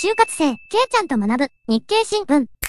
就活生、ケイちゃんと学ぶ、日経新聞。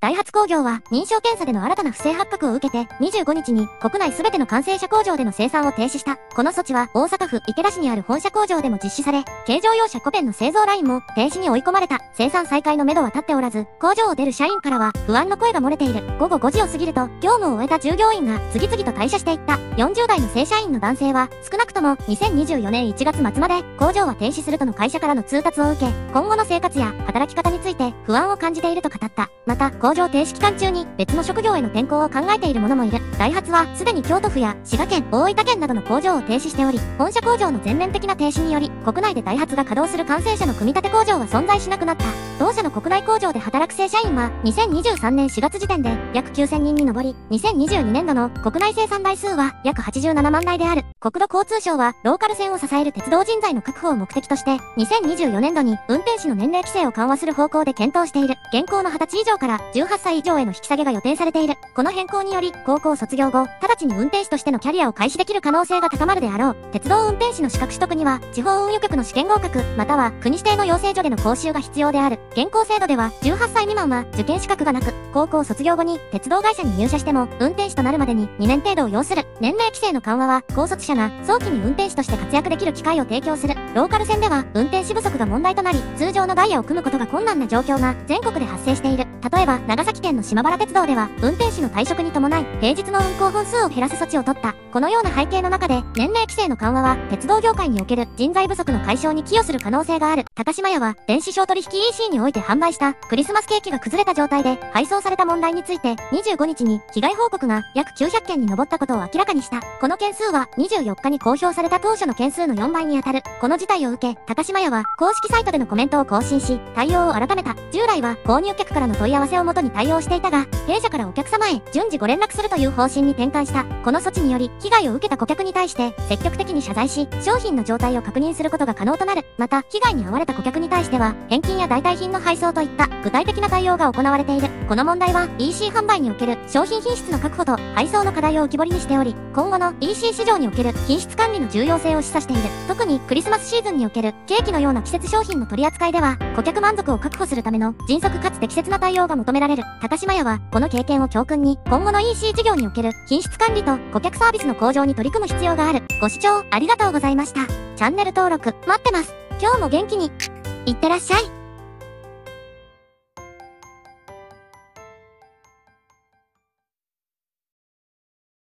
ダイハツ工業は認証検査での新たな不正発覚を受けて25日に国内すべての完成車工場での生産を停止した。この措置は大阪府池田市にある本社工場でも実施され、軽乗用車コペンの製造ラインも停止に追い込まれた。生産再開のめどは立っておらず、工場を出る社員からは不安の声が漏れている。午後5時を過ぎると業務を終えた従業員が次々と退社していった。40代の正社員の男性は少なくとも2024年1月末まで工場は停止するとの会社からの通達を受け、今後の生活や働き方について不安を感じていると語った。また、工場停止期間中に別の職業への転校を考えている者もいる。ダイハツはすでに京都府や滋賀県、大分県などの工場を停止しており、本社工場の全面的な停止により、国内でダイハツが稼働する完成車の組み立て工場は存在しなくなった。同社の国内工場で働く正社員は、2023年4月時点で約9000人に上り、2022年度の国内生産台数は約87万台である。国土交通省は、ローカル線を支える鉄道人材の確保を目的として、2024年度に運転士の年齢規制を緩和する方向で検討している。現行の20歳以上から18歳以上への引き下げが予定されている。この変更により、高校卒業後、直ちに運転士としてのキャリアを開始できる可能性が高まるであろう。鉄道運転士の資格取得には、地方運輸局の試験合格、または国指定の養成所での講習が必要である。現行制度では、18歳未満は受験資格がなく、高校卒業後に鉄道会社に入社しても、運転士となるまでに2年程度を要する。年齢規制の緩和は、高卒者が早期に運転士として活躍できる機会を提供する。ローカル線では、運転士不足が問題となり、通常のダイヤを組むことが困難な状況が全国で発生している。例えば、長崎県の島原鉄道では、運転士の退職に伴い、平日の運行本数を減らす措置を取った。このような背景の中で、年齢規制の緩和は、鉄道業界における人材不足の解消に寄与する可能性がある。高島屋は、電子商取引 EC において販売した、クリスマスケーキが崩れた状態で、配送された問題について、25日に、被害報告が約900件に上ったことを明らかにした。この件数は、24日に公表された当初の件数の4倍に当たる。この事態を受け、高島屋は、公式サイトでのコメントを更新し、対応を改めた。従来は、購入客からの問い合わせをもとに対応していたが、弊社からお客様へ順次ご連絡するという方針に転換した。この措置により、被害を受けた顧客に対して積極的に謝罪し、商品の状態を確認することが可能となる。また、被害に遭われた顧客に対しては、返金や代替品の配送といった具体的な対応が行われている。この問題は、EC 販売における商品品質の確保と配送の課題を浮き彫りにしており、今後の EC 市場における品質管理の重要性を示唆している。特にクリスマスシーズンにおけるケーキのような季節商品の取り扱いでは、顧客満足を確保するための迅速かつ適切な対応が求められる。高島屋は、この経験を教訓に、今後の EC 事業における品質管理と顧客サービスの向上に取り組む必要がある。ご視聴ありがとうございました。チャンネル登録待ってます。今日も元気に、いってらっしゃい。